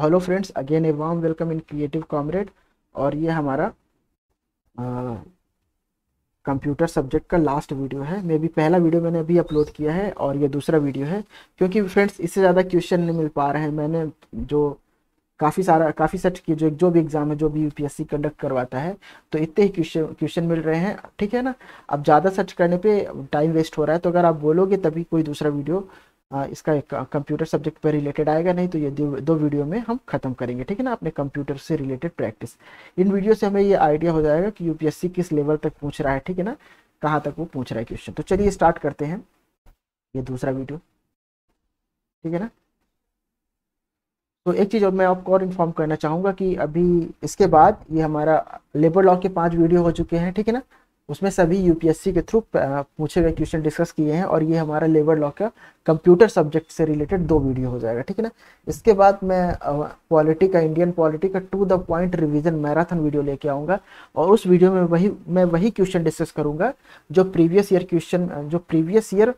Hello friends again a warm welcome in creative comrade और ये हमारा कंप्यूटर सब्जेक्ट का लास्ट वीडियो है। मे भी पहला वीडियो मैंने अभी अपलोड किया है और ये दूसरा वीडियो है। क्योंकि फ्रेंड्स इससे ज़्यादा क्वेश्चन नहीं मिल पा रहे हैं। मैंने जो काफ़ी सारा, काफ़ी सर्च किए, जो जो भी एग्ज़ाम है, जो भी यूपीएससी कंडक्ट करवाता है तो इतने ही क्वेश्चन क्वेश्चन मिल रहे हैं। ठीक है ना? अब ज़्यादा सर्च करने पे टाइम वेस्ट हो रहा है तो अगर आप बोलोगे तभी कोई दूसरा वीडियो इसका एक कंप्यूटर सब्जेक्ट पर रिलेटेड आएगा, नहीं तो ये दो वीडियो में हम खत्म करेंगे, ठीक है ना? अपने कंप्यूटर से रिलेटेड प्रैक्टिस इन वीडियो से हमें ये आइडिया हो जाएगा कि यूपीएससी किस लेवल तक पूछ रहा है, ठीक है ना? कहाँ तक वो पूछ रहा है क्वेश्चन तो चलिए स्टार्ट करते हैं ये दूसरा वीडियो ठीक है ना? तो एक चीज़ और मैं आपको और इन्फॉर्म करना चाहूँगा कि अभी इसके बाद ये हमारा लेबर लॉ के पाँच वीडियो हो चुके हैं, ठीक है ना? उसमें सभी यूपीएससी के थ्रू पूछे गए क्वेश्चन डिस्कस किए हैं और ये हमारा लेबर लॉ का कंप्यूटर सब्जेक्ट से रिलेटेड दो वीडियो हो जाएगा, ठीक है ना? इसके बाद मैं पॉलिटी का इंडियन पॉलिटी का to the point revision marathon video लेके आऊँगा और उस वीडियो में वही, मैं वही क्वेश्चन डिस्कस करूँगा जो प्रीवियस ईयर क्वेश्चन जो प्रीवियस ईयर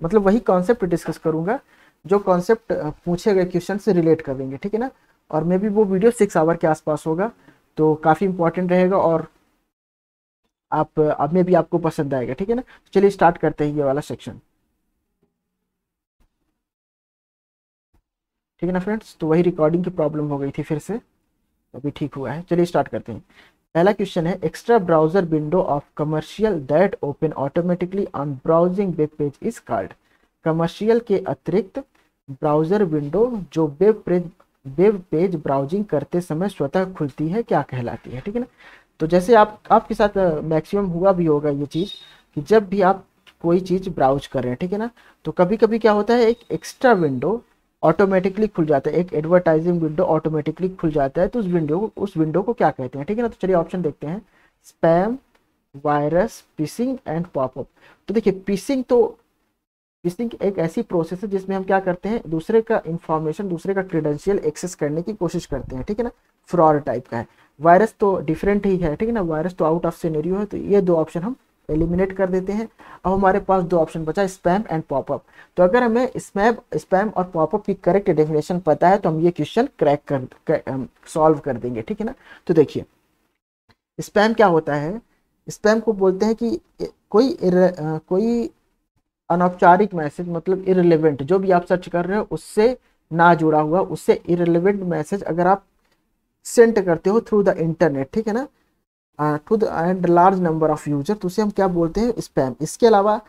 मतलब वही कॉन्सेप्ट डिस्कस करूँगा जो कॉन्सेप्ट पूछे गए क्वेश्चन से रिलेट करेंगे ठीक है ना? और मे बी वो वीडियो सिक्स आवर के आसपास होगा तो काफ़ी इंपॉर्टेंट रहेगा और आप, अब में भी आपको पसंद आएगा, ठीक है ना? चलिए स्टार्ट करते हैं ये वाला सेक्शन ठीक है ना फ्रेंड्स तो वही रिकॉर्डिंग की प्रॉब्लम हो गई थी फिर से। अभी ठीक हुआ है। चलिए स्टार्ट करते हैं। पहला क्वेश्चन है extra browser window of commercial that open automatically on browsing web page is called commercial के अतिरिक्त ब्राउज़र विंडो जो वेब वेब पेज ब्राउजिंग करते समय स्वतः खुलती है, क्या कहलाती है, ठीक है ना? तो जैसे आप, आपके साथ मैक्सिमम हुआ भी होगा ये चीज़ कि जब भी आप कोई चीज़ ब्राउज कर रहे हैं, ठीक है ना? तो कभी कभी क्या होता है, एक एक्स्ट्रा विंडो ऑटोमेटिकली खुल जाता है, एक एडवर्टाइजिंग विंडो ऑटोमेटिकली खुल जाता है तो उस विंडो को, उस विंडो को क्या कहते हैं, ठीक है ना? तो चलिए ऑप्शन देखते हैं। Spam virus phishing and popup तो देखिए पिसिंग तो पिसिंग एक ऐसी प्रोसेस है जिसमें हम क्या करते हैं, दूसरे का इंफॉर्मेशन दूसरे का क्रीडेंशियल एक्सेस करने की कोशिश करते हैं, ठीक है ना? फ्रॉड टाइप का है। वायरस तो डिफरेंट ही है ठीक है ना? वायरस तो आउट ऑफ़ सिनेरियो है तो ये दो ऑप्शन हम एलिमिनेट कर देते हैं। अब हमारे पास दो ऑप्शन बचा स्पैम एंड पॉपअप तो अगर हमें स्पैम स्पैम और पॉपअप की करेक्ट डेफिनेशन पता है तो हम ये क्वेश्चन क्रैक कर, सॉल्व कर देंगे ठीक है ना? तो देखिए स्पैम क्या होता है? स्पैम को बोलते हैं कि कोई इर, कोई अनौपचारिक मैसेज मतलब इरेलीवेंट जो भी आप सर्च कर रहे हो उससे ना जुड़ा हुआ उससे इरेलीवेंट मैसेज अगर आप सेंड करते हो थ्रू द इंटरनेट ठीक है ना? To the end large number of user तो उसे हम क्या बोलते हैं? स्पैम इसके अलावा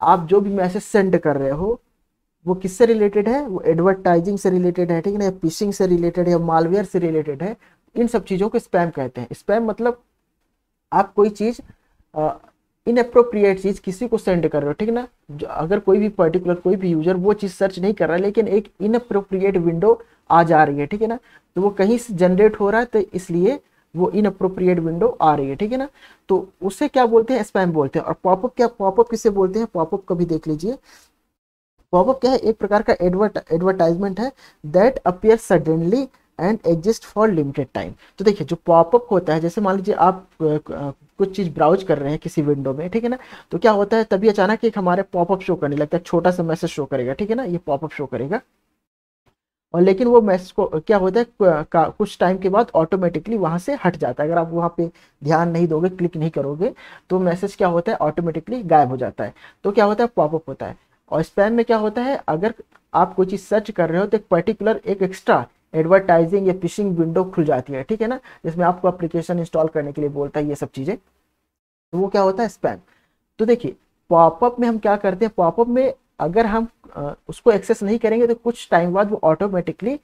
आप जो भी मैसेज सेंड कर रहे हो, वो किससे रिलेटेड है? वो एडवर्टाइजिंग से रिलेटेड है, ठीक है ना? पिशिंग से रिलेटेड है मालवेयर से रिलेटेड है? इन सब चीज़ों को स्पैम कहते हैं। स्पैम मतलब आप कोई चीज़ इनअप्रोप्रिएट चीज़ किसी को सेंड कर रहे हो, ठीक ना? अगर कोई भी पर्टिकुलर कोई भी यूज़र वो चीज़ सर्च नहीं कर रहा, लेकिन एक इनअप्रोप्रिएट विंडो आ जा रही है, ठीक है ना? तो वो कहीं से जनरेट हो रहा है तो इसलिए वो इनअप्रोप्रिएट विंडो आ रही है, ठीक है ना? तो उससे क्या बोलते हैं? स्पैम बोलते हैं। और पॉपअप क्या पॉपअप किससे बोलते हैं? पॉपअप कभी देख लीजिए। पॉपअप क्या है? एक प्रकार का एडवर्ट एडवर्टाइजमेंट है that appear suddenly and exist for limited time तो देखिए, जो पॉपअप होता है, जैसे मान लीजिए आप कुछ चीज़ ब्राउज कर रहे हैं किसी विंडो में, ठीक है ना? तो क्या होता है, तभी अचानक एक हमारे पॉपअप शो करने लगता है छोटा सा मैसेज शो करेगा, ठीक है ना? ये पॉपअप शो करेगा। और लेकिन वो मैसेज को, क्या होता है कुछ टाइम के बाद ऑटोमेटिकली वहाँ से हट जाता है। अगर आप वहाँ पे ध्यान नहीं दोगे क्लिक नहीं करोगे तो मैसेज क्या होता है ऑटोमेटिकली गायब हो जाता है। तो क्या होता है पॉपअप होता है। और स्पैम में क्या होता है, अगर आप कोई चीज़ सर्च कर रहे हो तो एक पर्टिकुलर एक एक्स्ट्रा एडवर्टाइजिंग या फिशिंग विंडो खुल जाती है, ठीक है ना? जिसमें आपको एप्लीकेशन इंस्टॉल करने के लिए बोलता है ये सब चीज़ें। तो वो क्या होता है? स्पैम तो देखिए पॉपअप में हम क्या करते हैं? पॉपअप में अगर हम उसको एक्सेस नहीं करेंगे तो कुछ टाइम बाद वो ऑटोमेटिकली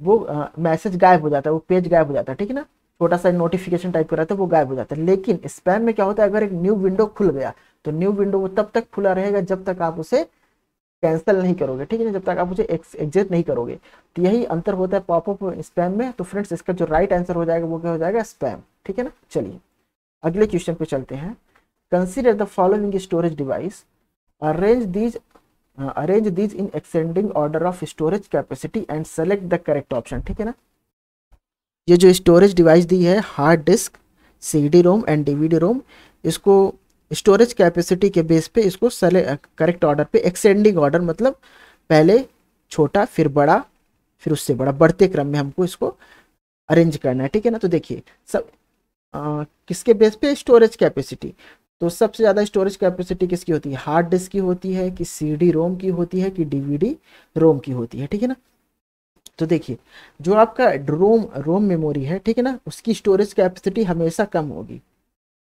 वो मैसेज गायब हो जाता है, वो पेज गायब हो जाता है, ठीक है ना? छोटा सा नोटिफिकेशन टाइप का रहता है, वो गायब हो जाता है। लेकिन स्पैम में क्या होता है? अगर एक न्यू विंडो खुल गया तो न्यू विंडो वो तब तक खुला रहेगा जब तक आप उसे कैंसिल नहीं करोगे, ठीक है ना? जब तक आप उसे एग्जिट नहीं करोगे। तो यही अंतर होता है पॉपअप स्पैम में। तो फ्रेंड्स इसका जो राइट आंसर हो जाएगा, वो क्या हो जाएगा? स्पैम ठीक है ना? चलिए। अगले क्वेश्चन पे चलते हैं। Consider the following storage device arrange these arrange these in extending order of storage capacity and select the correct option ठीक है ना? ये जो स्टोरेज डिवाइस दी है hard disk C D ROM and DVD ROM इसको स्टोरेज कैपेसिटी के base पे इसको करेक्ट ऑर्डर पे एक्सटेंडिंग ऑर्डर मतलब पहले छोटा, फिर बड़ा, फिर उससे बड़ा, बढ़ते क्रम में हमको इसको अरेंज करना है, ठीक है ना? तो देखिए, सब किसके बेस पे? स्टोरेज कैपेसिटी तो सबसे ज़्यादा स्टोरेज कैपेसिटी किसकी होती है? हार्ड डिस्क की होती है कि सी डी रोम की होती है कि डीवीडी रोम की होती है? ठीक है ना? तो देखिए जो आपका रोम रोम मेमोरी है ठीक है ना? उसकी स्टोरेज कैपेसिटी हमेशा कम होगी।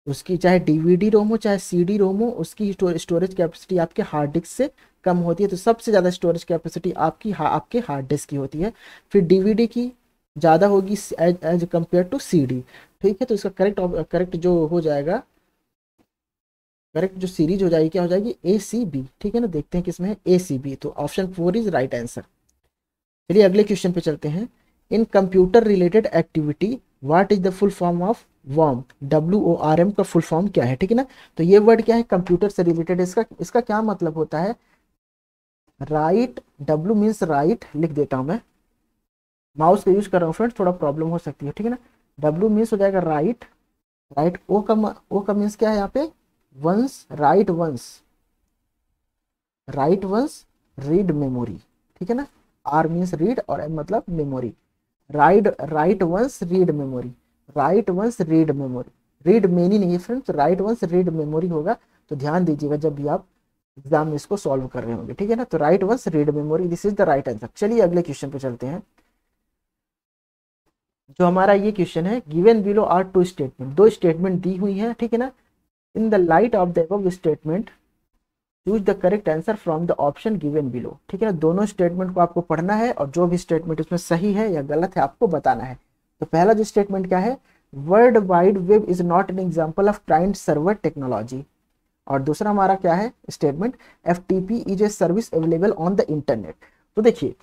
उसकी चाहे डीवीडी रोम हो चाहे सीडी रोम हो उसकी स्टोरेज कैपेसिटी आपके हार्ड डिस्क से कम होती है। तो सबसे ज़्यादा स्टोरेज कैपेसिटी आपकी हा, आपके हार्ड डिस्क की होती है। फिर डीवीडी की ज़्यादा होगी एज कंपेयर टू सीडी ठीक है तो इसका करेक्ट करेक्ट जो हो जाएगा करेक्ट जो सीरीज़ हो जाएगी, क्या हो जाएगी? ए सी बी ठीक है ना? देखते हैं किसमें है? ए सी बी तो option four is right answer चलिए अगले क्वेश्चन पे चलते हैं। In computer related activity what is the full form of worm W O R M का फुल फॉर्म क्या है? ठीक है ना? तो ये वर्ड क्या है? कंप्यूटर से रिलेटेड इसका इसका क्या मतलब होता है? राइट डब्ल्यू मीन्स राइट लिख देता हूँ मैं। माउस का यूज़ कर रहा हूँ फ्रेंड थोड़ा प्रॉब्लम हो सकती है, ठीक है ना? डब्ल्यू मीन्स हो जाएगा राइट राइट ओ का ओ का मीन्स क्या है यहाँ पे? Once write once write once read memory ठीक है ना? आर मीन्स रीड और एम मतलब memory write write once read memory write once read memory read many नहीं है friends write once read memory होगा। तो ध्यान दीजिएगा जब भी आप एग्ज़ाम में इसको सॉल्व कर रहे होंगे। ठीक है ना? तो write once read memory this is the right answer चलिए अगले क्वेश्चन पे चलते हैं। जो हमारा ये क्वेश्चन है given below are two statement दो स्टेटमेंट दी हुई है, ठीक है ना? In the light of the above statement choose the correct answer from the option given below ठीक है ना? दोनों स्टेटमेंट को आपको पढ़ना है और जो भी स्टेटमेंट उसमें सही है या गलत है, आपको बताना है। तो पहला जो स्टेटमेंट क्या है? World wide web is not an example of client server technology और दूसरा हमारा क्या है? Statement F T P is a service available on the internet तो देखिए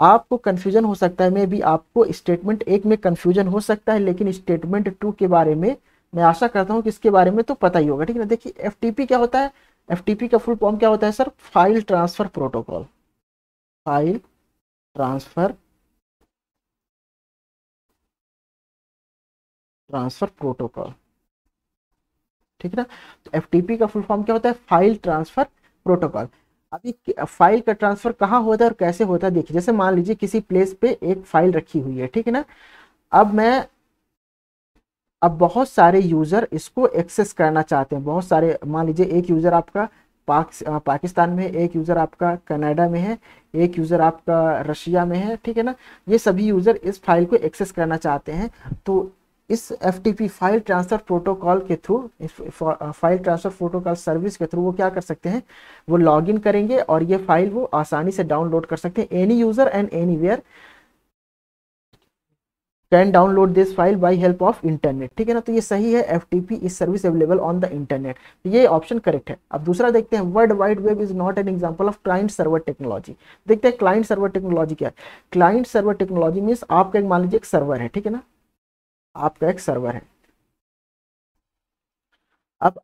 आपको कंफ्यूजन हो सकता है मे भी आपको स्टेटमेंट एक में कंफ्यूजन हो सकता है, लेकिन स्टेटमेंट टू के बारे में मैं आशा करता हूँ कि इसके बारे में तो पता ही होगा, ठीक है ना? देखिए एफ़ क्या होता है? एफ़ का फुल फॉर्म क्या होता है sir file transfer protocol file transfer transfer protocol ठीक है ना? तो एफ़ का फुल फॉर्म क्या होता है? फ़ाइल ट्रांसफ़र प्रोटोकॉल अभी फ़ाइल का ट्रांसफ़र कहाँ होता है और कैसे होता है देखिए जैसे मान लीजिए किसी प्लेस पे एक फ़ाइल रखी हुई है ठीक है ना? अब मैं अब बहुत सारे यूज़र इसको एक्सेस करना चाहते हैं। बहुत सारे मान लीजिए एक यूज़र आपका पाक, पाकिस्तान में एक यूज़र आपका कनाडा में है एक यूज़र आपका रशिया में है ठीक है ना? ये सभी यूज़र इस फ़ाइल को एक्सेस करना चाहते हैं। तो इस एफटीपी फ़ाइल ट्रांसफ़र प्रोटोकॉल के through file transfer protocol service के थ्रू वो क्या कर सकते हैं? वो लॉगिन करेंगे और ये फ़ाइल वो आसानी से डाउनलोड कर सकते हैं। Any user and any can download this file by help of internet ठीक है ना? तो ये सही है F T P is service available on the internet ये ऑप्शन करेक्ट है। अब दूसरा देखते हैं world wide web is not an example of client server technology देखते हैं क्लाइंट सर्वर टेक्नोलॉजी क्या है? क्लाइंट सर्वर टेक्नोलॉजी मीन्स आपका एक मान लीजिए एक सर्वर है, ठीक है ना? आपका एक सर्वर है। अब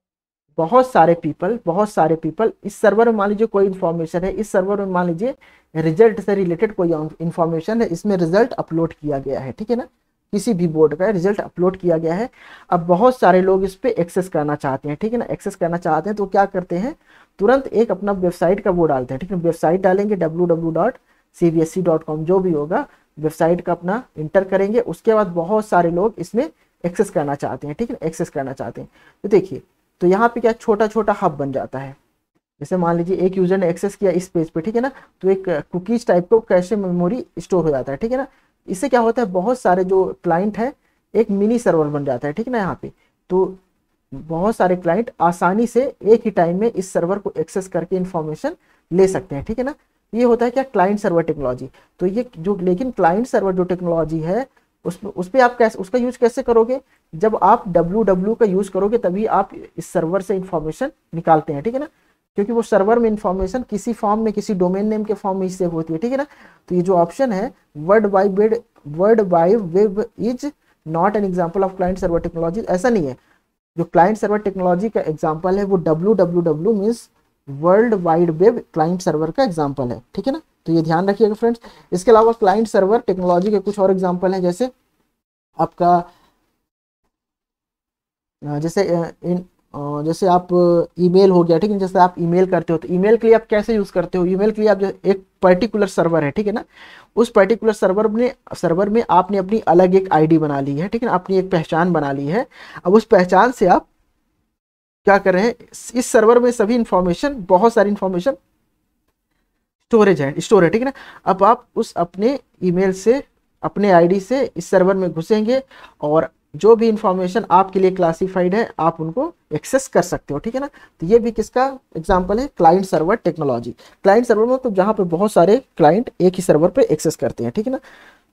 बहुत सारे पीपल बहुत सारे पीपल इस सर्वर में मान लीजिए कोई इन्फॉर्मेशन है, इस सर्वर में मान लीजिए रिज़ल्ट से रिलेटेड कोई इन्फॉर्मेशन है, इसमें रिज़ल्ट अपलोड किया गया है, ठीक है ना? किसी भी बोर्ड का रिज़ल्ट अपलोड किया गया है। अब बहुत सारे लोग इस पर एक्सेस करना चाहते हैं, ठीक है ना? एक्सेस करना चाहते हैं तो क्या करते हैं? तुरंत एक अपना वेबसाइट का वो डालते हैं, ठीक है वेबसाइट डालेंगे W W dot C B S C dot com जो भी होगा। वेबसाइट का अपना इंटर करेंगे, उसके बाद बहुत सारे लोग इसमें एक्सेस करना चाहते हैं, ठीक है एक्सेस करना चाहते हैं। तो देखिए तो यहाँ पे क्या छोटा छोटा हब बन जाता है। जैसे मान लीजिए एक यूज़र ने एक्सेस किया इस पेज पे, ठीक है ना? तो एक कुकीज टाइप को कैशे मेमोरी स्टोर हो जाता है, ठीक है ना? इससे क्या होता है, बहुत सारे जो क्लाइंट है, एक मिनी सर्वर बन जाता है, ठीक है ना यहाँ पे? तो बहुत सारे क्लाइंट आसानी से एक ही टाइम में इस सर्वर को एक्सेस करके इंफॉर्मेशन ले सकते हैं, ठीक है ना? ये होता है क्या? क्लाइंट सर्वर टेक्नोलॉजी तो ये जो, लेकिन क्लाइंट सर्वर जो टेक्नोलॉजी है, उस उस पर आप कैसे, उसका यूज़ कैसे करोगे? जब आप डब्ल्यू डब्ल्यू का यूज़ करोगे, तभी आप इस सर्वर से इंफॉर्मेशन निकालते हैं, ठीक है ना? क्योंकि वो सर्वर में इंफॉर्मेशन किसी फॉर्म में, किसी डोमेन नेम के फॉर्म में सेव होती है, ठीक है ना? तो ये जो ऑप्शन है word by web word by web is not an example of client server technology ऐसा नहीं है। जो क्लाइंट सर्वर टेक्नोलॉजी का एग्ज़ाम्पल है, वो W W W means world wide web client server का एग्ज़ाम्पल है, ठीक है ना? तो ये ध्यान रखिएगा फ्रेंड्स इसके अलावा क्लाइंट सर्वर टेक्नोलॉजी के कुछ और एग्ज़ाम्पल हैं, जैसे आपका जैसे इन जैसे आप ईमेल हो गया, ठीक है? जैसे आप ईमेल करते हो तो ईमेल के लिए आप कैसे यूज़ करते हो? ईमेल के लिए आप एक पर्टिकुलर सर्वर है, ठीक है ना? उस पर्टिकुलर सर्वर में सर्वर में आपने अपनी अलग एक आईडी बना ली है, ठीक है ना? अपनी एक पहचान बना ली है। अब उस पहचान से आप क्या कर रहे हैं? इस सर्वर में सभी इंफॉर्मेशन बहुत सारी इंफॉर्मेशन स्टोरेज है स्टोर है ठीक है ना? अब आप उस अपने ईमेल से, अपने आईडी से इस सर्वर में घुसेंगे और जो भी इंफॉर्मेशन आपके लिए क्लासिफाइड है, आप उनको एक्सेस कर सकते हो, ठीक है ना? तो ये भी किसका एग्जांपल है? Client server technology client server में तो जहाँ पे बहुत सारे क्लाइंट एक ही सर्वर पे एक्सेस करते हैं, ठीक है ना?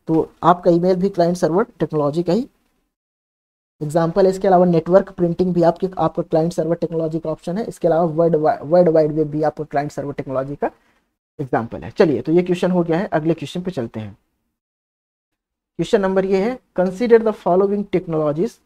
तो आपका ईमेल भी क्लाइंट सर्वर टेक्नोलॉजी का ही एग्ज़ाम्पल इसके अलावा नेटवर्क प्रिंटिंग भी आपके, आपका क्लाइंट सर्वर टेक्नोलॉजी का ऑप्शन है। इसके अलावा वर्ड वर्ल्ड वाइड वेब भी आपका क्लाइंट सर्वर टेक्नोलॉजी का एग्ज़ाम्पल है। चलिए तो ये क्वेश्चन हो गया है, अगले क्वेश्चन पे चलते हैं। क्वेश्चन नंबर ये है consider the following technologies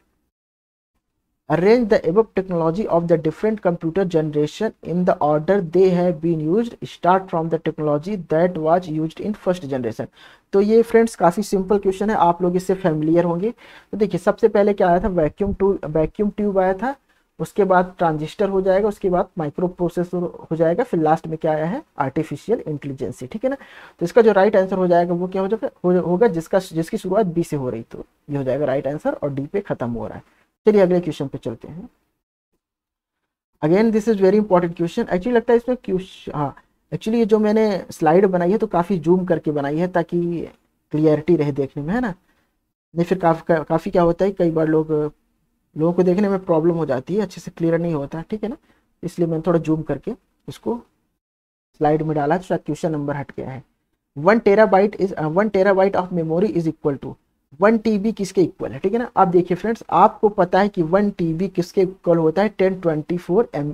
arrange the एब technology of the different computer generation in the order they have been used start from the technology that was used in first generation तो ये friends काफ़ी simple question है। आप लोग इससे familiar होंगे। तो देखिए, सबसे पहले क्या आया था? वैक्यूम टू वैक्यूम ट्यूब आया था। उसके बाद ट्रांजिस्टर हो जाएगा। उसके बाद माइक्रो प्रोसेसर हो जाएगा। फिर लास्ट में क्या आया है? आर्टिफिशियल इंटेलिजेंसी ठीक है ना? तो इसका जो राइट आंसर हो जाएगा, वो क्या हो जाएगा? होगा जिसका, जिसकी शुरुआत बी से हो रही तो ये हो जाएगा राइट आंसर और डी पे खत्म हो रहा है। चलिए अगले क्वेश्चन पे चलते हैं। Again this is very important question actually लगता है इसमें क्वेश्चन हाँ एक्चुअली ये जो मैंने स्लाइड बनाई है तो काफ़ी जूम करके बनाई है ताकि क्लियरिटी रहे देखने में, है ना? नहीं, फिर काफ़ी काफ़ी क्या होता है, कई बार लोग लोगों को देखने में प्रॉब्लम हो जाती है, अच्छे से क्लियर नहीं होता, ठीक है ना? इसलिए मैंने थोड़ा जूम करके इसको स्लाइड में डाला तो क्वेश्चन नंबर हट गया है। One terabyte is one terabyte of memory is equal to one T किसके इक्वल है? ठीक है ना? आप देखिए फ्रेंड्स आपको पता है कि वन टी किसके इक्वल होता है? Ten twenty four M,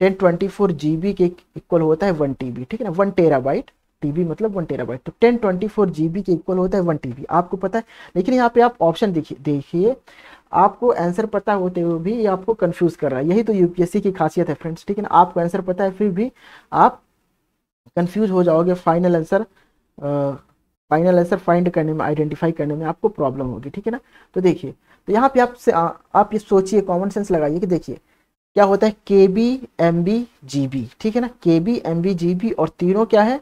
ten twenty four G B के इक्वल होता है वन टी ठीक है ना? वन टेरा बाइट टी मतलब वन टेरा बाइट तो टेन ट्वेंटी फोर जी के इक्वल होता है वन टी आपको पता है? लेकिन यहाँ पे आप ऑप्शन देखिए देखिए, आपको आंसर पता होते हुए भी ये आपको कंफ्यूज कर रहा है। यही तो यूपीएससी की खासियत है फ्रेंड्स ठीक है ना? आपको आंसर पता है, फिर भी आप कंफ्यूज हो जाओगे final answer final answer find करने में आइडेंटिफाई करने में आपको प्रॉब्लम होगी, ठीक है ना? तो देखिए तो यहाँ पे आपसे आप ये सोचिए कॉमन सेंस लगाइए कि देखिए, क्या होता है? K B M B G B ठीक है ना? K B M B G B और तीनों क्या है?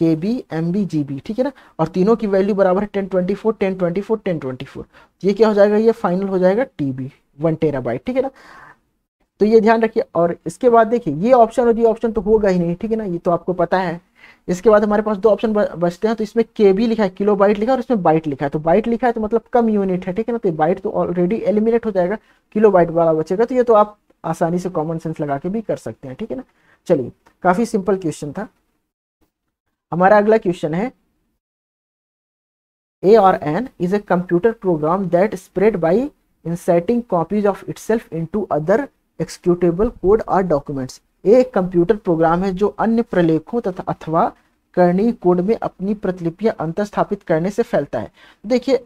K B M B G B ठीक है ना? और तीनों की वैल्यू बराबर है ten twenty four ten twenty four ten twenty four ये क्या हो जाएगा? ये फाइनल हो जाएगा T B one terabyte ठीक है ना? तो ये ध्यान रखिए। और इसके बाद देखिए, ये ऑप्शन और ये ऑप्शन तो होगा ही नहीं, ठीक है ना? ये तो आपको पता है। इसके बाद हमारे पास दो ऑप्शन बचते हैं तो इसमें के बी लिखा है किलो बाइट लिखा है और इसमें बाइट लिखा है। तो बाइट लिखा है तो मतलब कम यूनिट है, ठीक है ना? तो बाइट तो ऑलरेडी एलिमिनेट हो जाएगा किलो बाइट वाला बचेगा तो ये तो आप आसानी से कॉमन सेंस लगा के भी कर सकते हैं, ठीक है ना? चलिए, काफ़ी सिंपल क्वेश्चन था। हमारा अगला क्वेश्चन है ए और an is a computer program that spread by inserting copies of itself into other executable code और डॉक्यूमेंट्स एक कंप्यूटर प्रोग्राम है जो अन्य प्रलेखों तथा अथवा करणी कोड में अपनी प्रतिलिपियाँ अंतस्थापित करने से फैलता है। देखिए,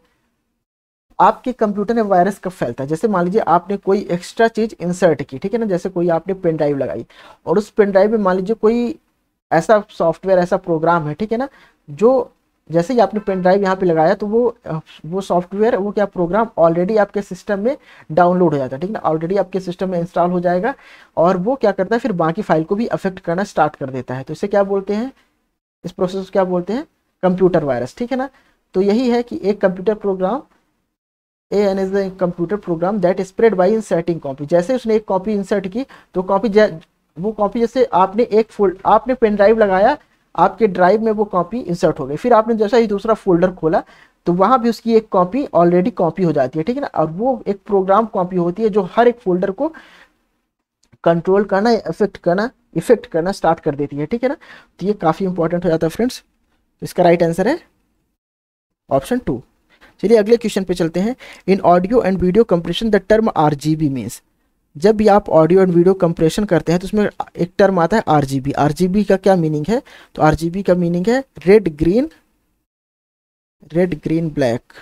आपके कंप्यूटर में वायरस कब फैलता है? जैसे मान लीजिए आपने कोई एक्स्ट्रा चीज़ इंसर्ट की, ठीक है ना? जैसे कोई आपने पेन ड्राइव लगाई और उस पेन ड्राइव में मान लीजिए कोई ऐसा सॉफ्टवेयर ऐसा प्रोग्राम है, ठीक है ना? जो जैसे ही आपने पेन ड्राइव यहाँ पे लगाया तो वो वो सॉफ्टवेयर, वो क्या प्रोग्राम ऑलरेडी आपके सिस्टम में डाउनलोड हो जाता है, ठीक है ना? ऑलरेडी आपके सिस्टम में इंस्टॉल हो जाएगा और वो क्या करता है, फिर बाकी फ़ाइल को भी अफेक्ट करना स्टार्ट कर देता है। तो इसे क्या बोलते हैं? इस प्रोसेस को क्या बोलते हैं? कंप्यूटर वायरस ठीक है ना? तो यही है कि एक computer program a n is the computer program that spread by inserting copy जैसे उसने एक कॉपी इंसर्ट की तो कॉपी वो कॉपी जैसे आपने एक फोल्ड आपने पेन ड्राइव लगाया आपके ड्राइव में वो कॉपी इंसर्ट हो गई। फिर आपने जैसा ही दूसरा फोल्डर खोला तो वहाँ भी उसकी एक कॉपी ऑलरेडी कॉपी हो जाती है, ठीक है ना? और वो एक प्रोग्राम कॉपी होती है जो हर एक फोल्डर को कंट्रोल करना इफ़ेक्ट करना इफ़ेक्ट करना स्टार्ट कर देती है, ठीक है ना? तो ये काफ़ी इंपॉर्टेंट हो जाता है फ्रेंड्स तो इसका राइट आंसर है ऑप्शन टू चलिए अगले क्वेश्चन पे चलते हैं। In audio and video compression the term R G B means जब भी आप ऑडियो एंड वीडियो कंप्रेशन करते हैं तो उसमें एक टर्म आता है R G B R G B का क्या मीनिंग है? तो आर जी बी का मीनिंग है red green red green black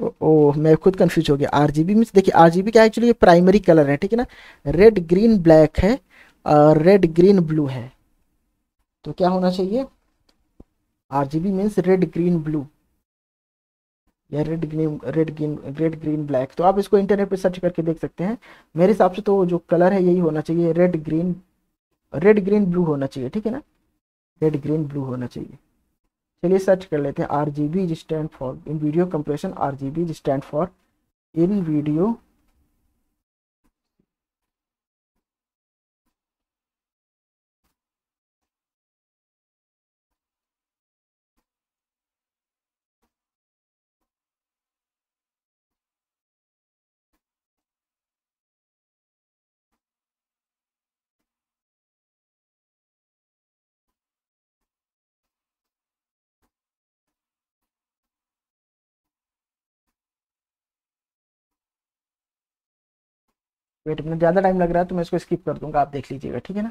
oh, oh मैं खुद कंफ्यूज हो गया. आर जी बी मीन देखिए आर जी बी क्या एक्चुअली प्राइमरी कलर है ठीक है ना? रेड ग्रीन ब्लैक है और रेड ग्रीन ब्लू है. तो क्या होना चाहिए? R G B means red green blue या red green red green red green black तो आप इसको इंटरनेट पर सर्च करके देख सकते हैं। मेरे हिसाब से तो जो कलर है, यही होना चाहिए। Red green red green blue होना चाहिए, ठीक है ना? रेड ग्रीन ब्लू होना चाहिए। चलिए सर्च कर लेते हैं। R G B stand for in video compression R G B stand for in video wait में ज़्यादा टाइम लग रहा है तो मैं इसको स्किप कर दूँगा, आप देख लीजिएगा, ठीक है ना?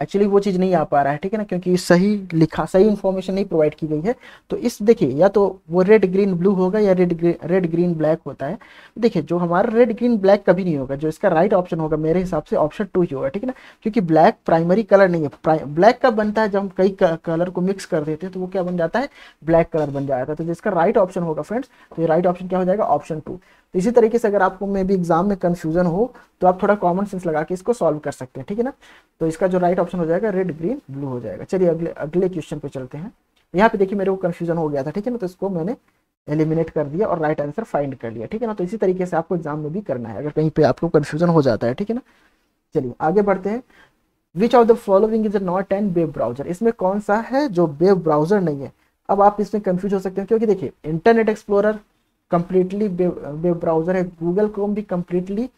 एक्चुअली वो चीज़ नहीं आ पा रहा है, ठीक है ना? क्योंकि सही लिखा, सही इन्फॉर्मेशन नहीं प्रोवाइड की गई है। तो इस, देखिए, या तो वो रेड ग्रीन ब्लू होगा या रेड रेड ग्रीन ब्लैक होता है। देखिए, जो हमारा रेड ग्रीन ब्लैक कभी नहीं होगा, जो इसका राइट ऑप्शन होगा, मेरे हिसाब से ऑप्शन टू ही होगा, ठीक है ना? क्योंकि ब्लैक प्राइमरी कलर नहीं है। ब्लैक कब बनता है? जब हम कई कलर को मिक्स कर देते हैं तो वो क्या बन जाता है? ब्लैक कलर बन जाता है तो जिसका राइट ऑप्शन होगा फ्रेंड्स तो ये राइट ऑप्शन क्या हो जाएगा? ऑप्शन टू तो इसी तरीके से अगर आपको मे भी एग्ज़ाम में कंफ्यूजन हो तो आप थोड़ा कॉमन सेंस लगा के इसको सॉल्व कर सकते हैं, ठीक है ना? तो इसका जो राइट ऑप्शन हो जाएगा रेड ग्रीन ब्लू हो जाएगा। चलिए अगले अगले क्वेश्चन पे चलते हैं। यहाँ पे देखिए मेरे को कंफ्यूजन हो गया था, ठीक है ना? तो इसको मैंने एलिमिनेट कर दिया और राइट आंसर फाइंड कर लिया, ठीक है ना? तो इसी तरीके से आपको एग्ज़ाम में भी करना है, अगर कहीं पे आपको कन्फ्यूज़न हो जाता है, ठीक है ना? चलिए आगे बढ़ते हैं। Which of the following is not and web browser इसमें कौन सा है जो वेब ब्राउज़र नहीं है? अब आप इसमें कंफ्यूज हो सकते हैं, क्योंकि देखिए internet explorer completely web browser है। गूगल क्रोम भी कंप्लीटली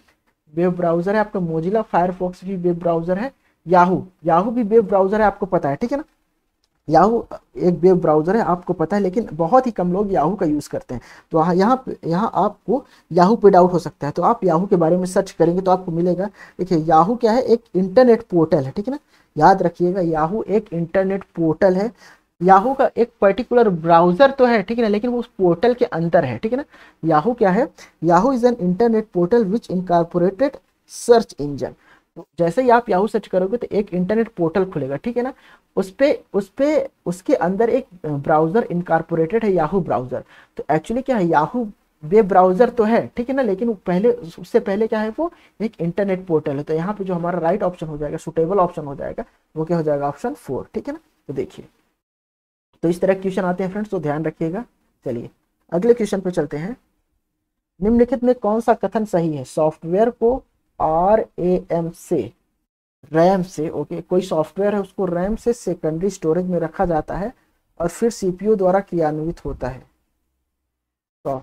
वेब ब्राउज़र है। आपका मोजिला फायरफॉक्स भी वेब ब्राउज़र है। याहू याहू भी वेब ब्राउज़र है, आपको पता है, ठीक है ना? याहू एक वेब ब्राउज़र है, आपको पता है, लेकिन बहुत ही कम लोग याहू का यूज़ करते हैं। तो यहाँ यहाँ आपको याहू पे डाउट हो सकता है। तो आप याहू के बारे में सर्च करेंगे तो आपको मिलेगा। देखिए याहू क्या है? एक इंटरनेट पोर्टल है, ठीक है ना? याद रखिएगा याहू एक इंटरनेट पोर्टल है। याहू का एक पर्टिकुलर ब्राउज़र तो है, ठीक है ना? लेकिन वो उस पोर्टल के अंदर है, ठीक है ना? याहू क्या है? Yahoo is an internet portal which incorporated search engine जैसे ही आप याहू सर्च करोगे तो एक इंटरनेट पोर्टल खुलेगा, ठीक है ना? उस पर उस पर उसके अंदर एक ब्राउज़र इनकारपोरेटेड है याहू ब्राउज़र तो एक्चुअली क्या है? याहू वेब ब्राउज़र तो है, ठीक है ना? लेकिन पहले, उससे पहले क्या है वो? एक इंटरनेट पोर्टल है। तो यहाँ पे जो हमारा राइट ऑप्शन हो जाएगा सुटेबल ऑप्शन हो जाएगा, वो क्या हो जाएगा? ऑप्शन फोर ठीक है ना? तो देखिए। तो इस तरह क्वेश्चन आते हैं फ्रेंड्स तो ध्यान रखिएगा। चलिए, अगले क्वेश्चन पे चलते हैं। निम्नलिखित में कौन सा कथन सही है? सॉफ्टवेयर को आर ए एम से, रैम से, ओके? कोई सॉफ्टवेयर है, उसको रैम से सेकेंडरी स्टोरेज में रखा जाता है और फिर सीपीयू द्वारा क्रियान्वित होता है। तो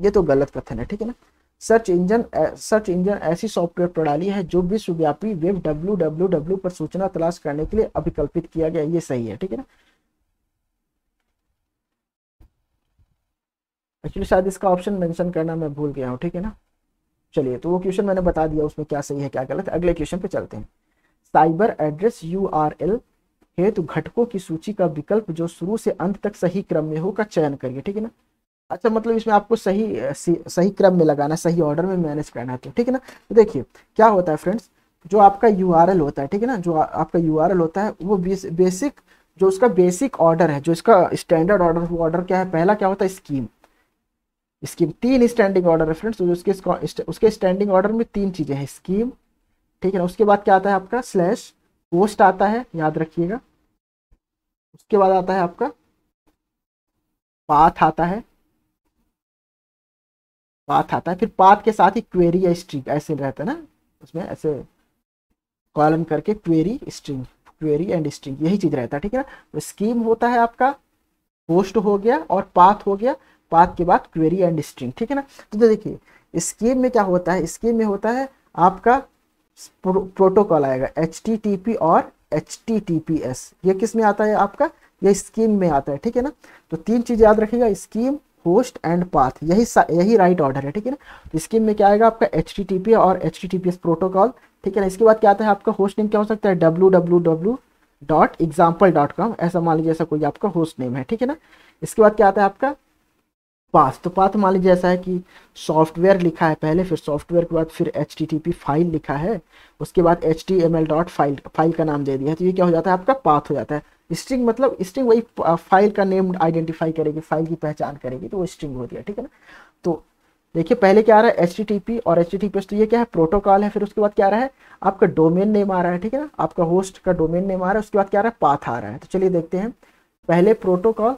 ये तो गलत कथन है, ठीक है ना? सर्च इंजन सर्च इंजन ऐसी सॉफ्टवेयर प्रणाली है जो विश्वव्यापी वेब डब्ल्यू डब्ल्यू डब्ल्यू पर सूचना तलाश करने के लिए अभिकल्पित किया गया, ये सही है, ठीक है ना? एक्चुअली शायद इसका ऑप्शन मेंशन करना मैं भूल गया हूँ, ठीक है ना? चलिए तो वो क्वेश्चन मैंने बता दिया, उसमें क्या सही है, क्या गलत है। अगले क्वेश्चन पे चलते हैं। Cyber address U R L हेतु घटकों की सूची का विकल्प जो शुरू से अंत तक सही क्रम में हो का चयन करिए, ठीक है ना? अच्छा मतलब इसमें आपको सही सही क्रम में लगाना सही ऑर्डर में मैनेज करना है तो ठीक है ना? तो देखिए, क्या होता है फ्रेंड्स जो आपका यूआरएल होता है, ठीक है ना? जो आपका यूआरएल होता है, वो बेसिक जो उसका बेसिक ऑर्डर है, जो इसका स्टैंडर्ड ऑर्डर ऑर्डर क्या है? पहला क्या होता है? स्कीम इसकी तीन स्टैंडिंग ऑर्डर है फ्रेंड्स उसके उसके स्टैंडिंग ऑर्डर में तीन चीज़ें हैं स्कीम ठीक है ना? उसके बाद क्या आता है आपका? स्लैश पोस्ट आता है, याद रखिएगा। उसके बाद आता है आपका पाथ आता है। पाथ आता है, फिर पाथ के साथ ही क्वेरी या स्ट्रिंग ऐसे रहता है ना? उसमें ऐसे कॉलम करके query string query and string यही चीज़ रहता है, ठीक है ना? स्कीम होता है आपका पोस्ट हो गया और पाथ हो गया पाथ के बाद क्वेरी एंड स्ट्रिंग ठीक है ना? तो देखिए स्कीम में क्या होता है? स्कीम में होता है आपका प्रो, प्रोटोकॉल आएगा एच और एच ये किसमें आता है आपका? ये स्कीम में आता है ठीक है ना? तो तीन चीज़ याद रखिएगा स्कीम होस्ट एंड पाथ यही यही राइट ऑर्डर है ठीक है ना? तो स्कीम में क्या आएगा आपका? एच और एच प्रोटोकॉल ठीक है ना? इसके बाद क्या आता है आपका? होस्ट नेम क्या हो सकता है? W W dot example dot com ऐसा मान लीजिए ऐसा कोई आपका होस्ट नेम है ठीक है ना? इसके बाद क्या आता है आपका? पाथ तो पाथ मान लीजिए ऐसा है कि सॉफ्टवेयर लिखा है पहले, फिर सॉफ्टवेयर के बाद फिर एच फ़ाइल लिखा है, उसके बाद एच डॉट फ़ाइल फ़ाइल का नाम दे दिया है। तो ये क्या हो जाता है? आपका पाथ हो जाता है। स्ट्रिंग मतलब स्ट्रिंग वही फ़ाइल का नेम आइडेंटिफाई करेगी फ़ाइल की पहचान करेगी तो वो स्ट्रिंग होती है, ठीक है ना? तो देखिए, पहले क्या आ रहा है? एच और एच तो ये क्या है? प्रोटोकॉल है, फिर उसके बाद क्या आ रहा है? आपका डोमेन नेम आ रहा है, ठीक है ना? आपका होस्ट का डोमेन नेम आ रहा है, उसके बाद क्या आ रहा है? पाथ आ रहा है। तो चलिए देखते हैं। पहले प्रोटोकॉल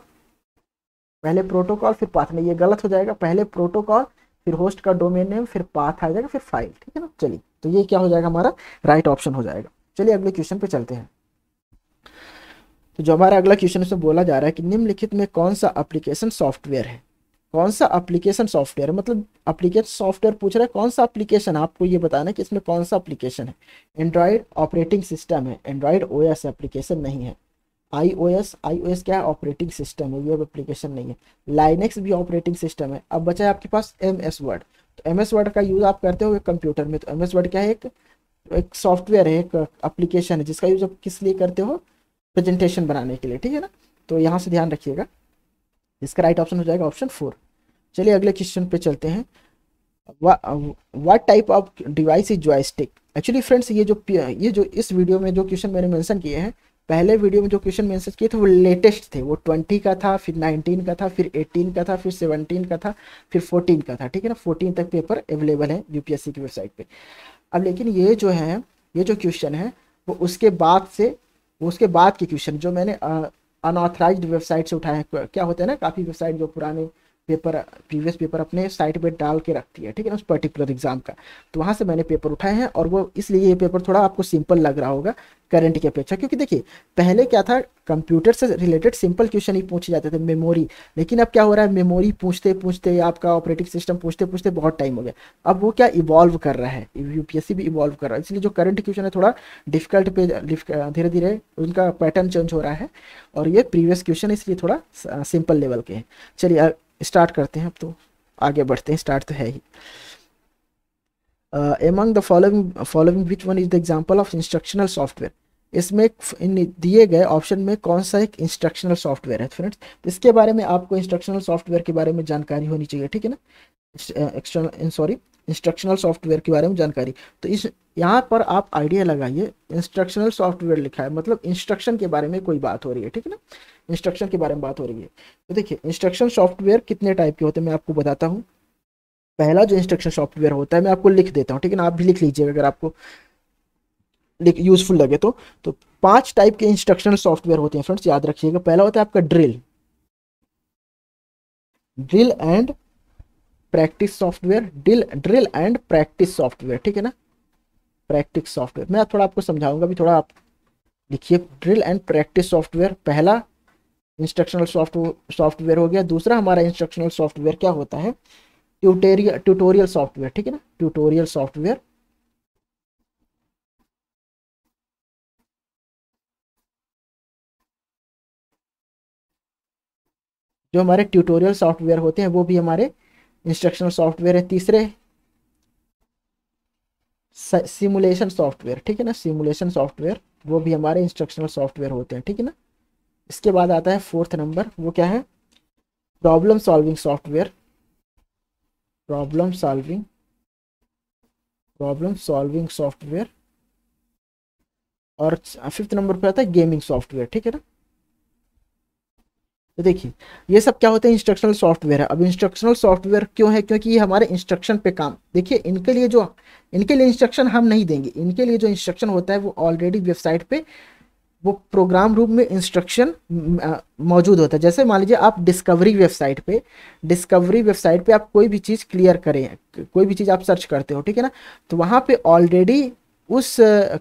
पहले प्रोटोकॉल फिर पाथ नहीं ये गलत हो जाएगा। पहले प्रोटोकॉल फिर होस्ट का डोमेन नेम फिर पाथ आ जाएगा, फिर फ़ाइल ठीक है ना? चलिए तो ये क्या हो जाएगा हमारा? राइट ऑप्शन हो जाएगा। चलिए, अगले क्वेश्चन पे चलते हैं। तो जो हमारा अगला क्वेश्चन इसमें बोला जा रहा है कि निम्नलिखित में कौन सा अप्लीकेशन सॉफ्टवेयर है? कौन सा एप्लीकेशन सॉफ्टवेयर मतलब एप्लीकेशन सॉफ्टवेयर पूछ रहा है, कौन सा एप्लीकेशन आपको ये बताना है कि इसमें कौन सा एप्लीकेशन है। एंड्रॉयड ऑपरेटिंग सिस्टम है। एंड्रॉयड ओ एप्लीकेशन नहीं है। ओ एस क्या है? ऑपरेटिंग सिस्टम है। वेब एप्लीकेशन नहीं है। लाइनेक्स भी ऑपरेटिंग सिस्टम है। अब बचा है आपके पास एम एस वर्ड तो एम एस वर्ड का यूज़ आप करते हो कंप्यूटर में। तो एम एस वर्ड क्या है? एक एक सॉफ्टवेयर है, एक एप्लीकेशन है, जिसका यूज़ आप किस लिए करते हो? प्रेजेंटेशन बनाने के लिए। ठीक है ना? तो यहाँ से ध्यान रखिएगा। इसका राइट ऑप्शन हो जाएगा ऑप्शन फोर चलिए अगले क्वेश्चन पे चलते हैं। What type of device is joystick actually friends ये जो ये जो इस वीडियो में जो क्वेश्चन मैंने मेंशन किए हैं पहले वीडियो में जो क्वेश्चन मेंशन किए थे, वो लेटेस्ट थे। वो ट्वेंटी का था, फिर नाइनटीन का था, फिर एटीन का था, फिर सेवनटीन का था, फिर फोर्टीन का था। ठीक है ना? फोर्टीन तक पेपर अवेलेबल है यूपीएससी की वेबसाइट पे। अब लेकिन ये जो है, ये जो क्वेश्चन है, वो उसके बाद से, वो उसके बाद के क्वेश्चन जो मैंने अनऑथराइज वेबसाइट से उठाए हैं। क्या होता है ना, काफ़ी वेबसाइट जो पुराने पेपर प्रीवियस पेपर अपने साइट पे डाल के रखती है, ठीक है ना, उस पर्टिकुलर एग्ज़ाम का। तो वहाँ से मैंने पेपर उठाए हैं और वो इसलिए ये पेपर थोड़ा आपको सिंपल लग रहा होगा करंट की अपेक्षा, क्योंकि देखिए, पहले क्या था कंप्यूटर से रिलेटेड सिंपल क्वेश्चन ही पूछे जाते थे मेमोरी लेकिन अब क्या हो रहा है मेमोरी पूछते पूछते, आपका ऑपरेटिंग सिस्टम पूछते पूछते बहुत टाइम हो गया। अब वो क्या इवॉल्व कर रहा है यूपीएससी भी इवॉल्व कर रहा है, इसलिए जो करंट क्वेश्चन है थोड़ा डिफ़िकल्ट पे धीरे धीरे उनका पैटर्न चेंज हो रहा है। और ये प्रीवियस क्वेश्चन इसलिए थोड़ा सिंपल लेवल के हैं। चलिए स्टार्ट करते हैं अब तो आगे बढ़ते हैं, स्टार्ट तो है ही। Among the following following which one is the example of instructional software इसमें इन दिए गए ऑप्शन में कौन सा एक इंस्ट्रक्शनल सॉफ्टवेयर है? फ्रेंड्स तो इसके बारे में आपको इंस्ट्रक्शनल सॉफ्टवेयर के बारे में जानकारी होनी चाहिए, ठीक है ना? एक्सटर्नल सॉरी इंस्ट्रक्शनल सॉफ्टवेयर के बारे में जानकारी। तो इस, यहाँ पर आप आइडिया लगाइए, इंस्ट्रक्शनल सॉफ्टवेयर लिखा है मतलब इंस्ट्रक्शन के बारे में कोई बात हो रही है, ठीक है ना? इंस्ट्रक्शन के बारे में बात हो रही है। तो देखिए, इंस्ट्रक्शन सॉफ्टवेयर कितने टाइप के होते हैं मैं आपको बताता हूँ। पहला जो इंस्ट्रक्शन सॉफ्टवेयर होता है मैं आपको लिख देता हूँ, ठीक है ना? आप भी लिख लीजिएगा अगर आपको यूजफुल लगे तो। तो पाँच टाइप के इंस्ट्रक्शनल सॉफ्टवेयर होते हैं फ्रेंड्स, याद रखिएगा। पहला होता है आपका drill. Drill and practice software drill drill and practice software ठीक है ना? प्रैक्टिस सॉफ्टवेयर मैं थोड़ा आपको समझाऊँगा भी थोड़ा आप लिखिए. ड्रिल एंड प्रैक्टिस सॉफ्टवेयर पहला इंस्ट्रक्शनल सॉफ्टवेयर सॉफ्टवेयर हो गया. दूसरा हमारा इंस्ट्रक्शनल सॉफ्टवेयर क्या होता है? ट्यूटोरियल ट्यूटोरियल सॉफ्टवेयर ठीक है ना? ट्यूटोरियल सॉफ्टवेयर जो हमारे ट्यूटोरियल सॉफ्टवेयर होते हैं, वो भी हमारे इंस्ट्रक्शनल सॉफ्टवेयर है, तीसरे सिमुलेशन सॉफ्टवेयर ठीक है ना? सिमुलेशन सॉफ्टवेयर वो भी हमारे इंस्ट्रक्शनल सॉफ्टवेयर होते हैं, ठीक है ना? इसके बाद आता है फोर्थ नंबर वो क्या है? Problem solving software problem solving problem solving software और फिफ्थ नंबर पे आता है गेमिंग सॉफ्टवेयर ठीक है ना? तो देखिए, ये सब क्या होते हैं? इंस्ट्रक्शनल सॉफ्टवेयर है। अब इंस्ट्रक्शनल सॉफ्टवेयर क्यों है? क्योंकि ये हमारे इंस्ट्रक्शन पे काम। देखिए, इनके लिए जो, इनके लिए इंस्ट्रक्शन हम नहीं देंगे। इनके लिए जो इंस्ट्रक्शन होता है, वो ऑलरेडी वेबसाइट पे, वो प्रोग्राम रूप में इंस्ट्रक्शन मौजूद होता है। जैसे मान लीजिए, आप डिस्कवरी वेबसाइट पे डिस्कवरी वेबसाइट पे आप कोई भी चीज़ क्लियर करें, कोई भी चीज़ आप सर्च करते हो, ठीक है ना? तो वहाँ पे ऑलरेडी उस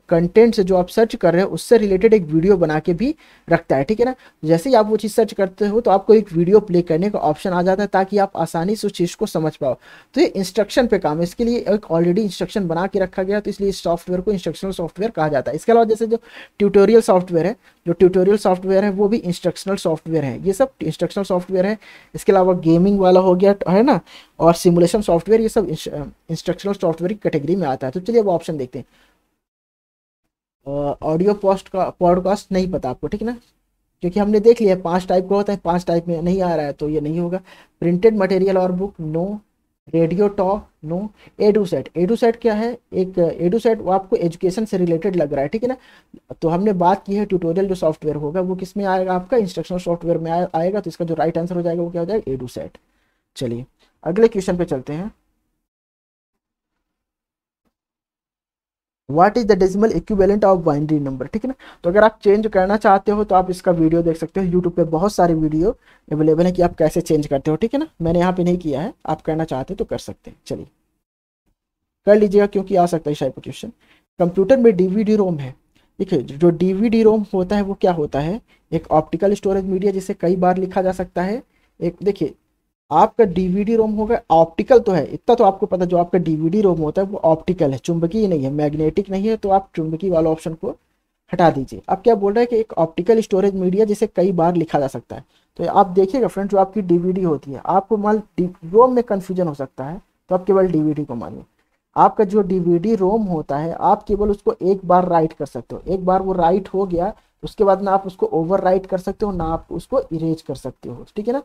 कंटेंट से जो आप सर्च कर रहे हो, उससे रिलेटेड एक वीडियो बना के भी रखता है, ठीक है ना? जैसे ही आप वो चीज़ सर्च करते हो तो आपको एक वीडियो प्ले करने का ऑप्शन आ जाता है, ताकि आप आसानी से उस चीज़ को समझ पाओ। तो ये इंस्ट्रक्शन पे काम है। इसके लिए एक ऑलरेडी इंस्ट्रक्शन बना के रखा गया तो इसलिए इस सॉफ्टवेयर को इंस्ट्रक्शनल सॉफ्टवेयर कहा जाता है। इसके अलावा जैसे जो ट्यूटोरियल सॉफ्टवेयर है, जो ट्यूटोरियल सॉफ्टवेयर है, वो भी इंस्ट्रक्शनल सॉफ्टवेयर है। ये सब इंस्ट्रक्शनल सॉफ्टवेयर है। इसके अलावा गेमिंग वाला हो गया, है ना? और सिमुलेशन सॉफ्टवेयर ये सब इंस्ट्रक्शनल सॉफ्टवेयर की कैटेगरी में आता है। तो चलिए अब ऑप्शन देखते हैं। ऑडियो पोस्ट का पॉडकास्ट नहीं पता आपको, ठीक है ना? क्योंकि हमने देख लिया, पाँच टाइप का होता है, पाँच टाइप में नहीं आ रहा है तो ये नहीं होगा। प्रिंटेड मटेरियल और book no radio talk no Edusat Edusat क्या है? एक एडू सेट वो आपको एजुकेशन से रिलेटेड लग रहा है, ठीक है ना? तो हमने बात की है ट्यूटोरियल जो सॉफ्टवेयर होगा, वो किसमें आएगा आपका? इंस्ट्रक्शनल सॉफ्टवेयर में आएगा तो इसका जो राइट आंसर हो जाएगा, वो क्या हो जाएगा? एडू सेट चलिए, अगले क्वेश्चन पे चलते हैं। What is the decimal equivalent of binary number ठीक है ना? तो अगर आप चेंज करना चाहते हो तो आप इसका वीडियो देख सकते हो। यूट्यूब पे बहुत सारे वीडियो अवेलेबल है कि आप कैसे चेंज करते हो, ठीक है ना? मैंने यहाँ पे नहीं किया है। आप करना चाहते हो तो कर सकते हैं। चलिए। कर लीजिएगा क्योंकि आ सकता है शायद क्वेश्चन कंप्यूटर में डीवीडी रोम है। देखिए जो डीवीडी रोम होता है, वो क्या होता है? एक ऑप्टिकल स्टोरेज मीडिया जिसे कई बार लिखा जा सकता है। एक, देखिए आपका डीवीडी रोम होगा ऑप्टिकल तो है, इतना तो आपको पता जो आपका डीवीडी रोम होता है, वो ऑप्टिकल है, चुंबकीय नहीं है मैग्नेटिक नहीं है तो आप चुंबकीय वाला ऑप्शन को हटा दीजिए। अब क्या बोल रहा है कि एक ऑप्टिकल स्टोरेज मीडिया जिसे कई बार लिखा जा सकता है। तो आप देखिएगा फ्रेंड जो आपकी डीवीडी होती है, आपको मान रोम में कन्फ्यूज़न हो सकता है तो आप केवल डीवीडी को मानिए। आपका जो डीवीडी रोम होता है, आप केवल उसको एक बार राइट कर सकते हो। एक बार वो राइट हो गया, उसके बाद ना आप उसको ओवर राइट कर सकते हो, ना आप उसको इरेज कर सकते हो, ठीक है ना?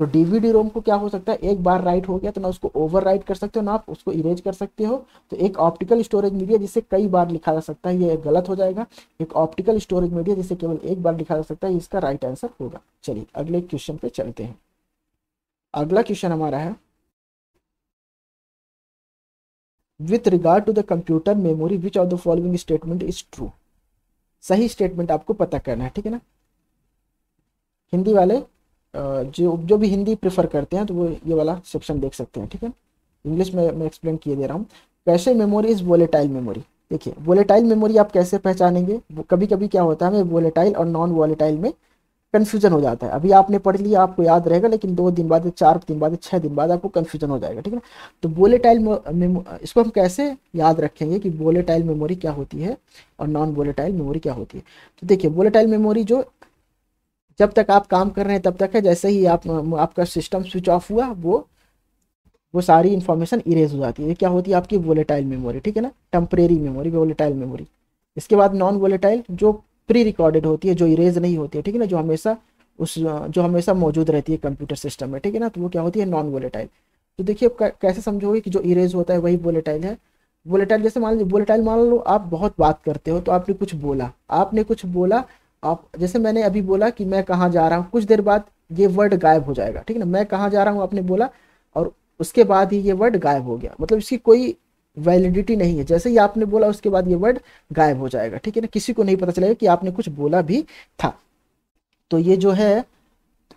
तो डीवीडी रोम को क्या हो सकता है? एक बार राइट हो गया तो ना उसको ओवर राइट कर सकते हो, ना आप उसको इरेज कर सकते हो। तो एक ऑप्टिकल स्टोरेज मीडिया जिसे कई बार लिखा जा सकता है, ये गलत हो जाएगा। एक ऑप्टिकल स्टोरेज मीडिया जिसे केवल एक बार लिखा जा सकता है, इसका राइट आंसर होगा। चलिए, अगले क्वेश्चन पे चलते हैं। अगला क्वेश्चन हमारा है। With regard to the computer memory which of the following statement is true सही स्टेटमेंट आपको पता करना है, ठीक है ना? हिंदी वाले जो जो भी हिंदी प्रेफर करते हैं तो वो ये वाला सेक्शन देख सकते हैं, ठीक है? इंग्लिश में, मैं एक्सप्लेन किए दे रहा हूँ। कैसे मेमोरी इज़ वोलेटाइल मेमोरी देखिए वोलेटाइल मेमोरी आप कैसे पहचानेंगे? कभी कभी क्या होता है, हमें वोलेटाइल और नॉन वोलेटाइल में कन्फ्यूज़न हो जाता है। अभी आपने पढ़ लिया, आपको याद रहेगा, लेकिन दो दिन बाद, चार दिन बाद छः दिन बाद आपको कन्फ्यूज़न हो जाएगा, ठीक है? तो वोलेटाइल इसको हम कैसे याद रखेंगे कि वोलेटाइल मेमोरी क्या होती है और नॉन वोलेटाइल मेमोरी क्या होती है? तो देखिए वोलेटाइल मेमोरी जो जब तक आप काम कर रहे हैं, तब तक है, जैसे ही आप, आपका सिस्टम स्विच ऑफ़ हुआ, वो वो सारी इन्फॉर्मेशन इरेज हो जाती है। क्या होती है आपकी वोलेटाइल मेमोरी ठीक है ना? टेम्परेरी मेमोरी वोलेटाइल मेमोरी इसके बाद नॉन वोलेटाइल जो प्री रिकॉर्डेड होती है, जो इरेज नहीं होती है, ठीक है ना? जो हमेशा उस, जो हमेशा मौजूद रहती है कंप्यूटर सिस्टम में, ठीक है ना? तो वो क्या होती है? नॉन वोलेटाइल तो देखिए कैसे समझोगे कि जो इरेज होता है, वही वोलेटाइल है? वोलेटाइल जैसे मान लीजिए वोलेटाइल मान लो, आप बहुत बात करते हो तो आपने कुछ बोला। आपने कुछ बोला आप, जैसे मैंने अभी बोला कि मैं कहाँ जा रहा हूँ, कुछ देर बाद ये वर्ड गायब हो जाएगा, ठीक है ना? मैं कहाँ जा रहा हूँ आपने बोला और उसके बाद ही ये वर्ड गायब हो गया। मतलब इसकी कोई वैलिडिटी नहीं है। जैसे ही आपने बोला उसके बाद ये वर्ड गायब हो जाएगा, ठीक है ना? किसी को नहीं पता चलेगा कि आपने कुछ बोला भी था। तो ये जो है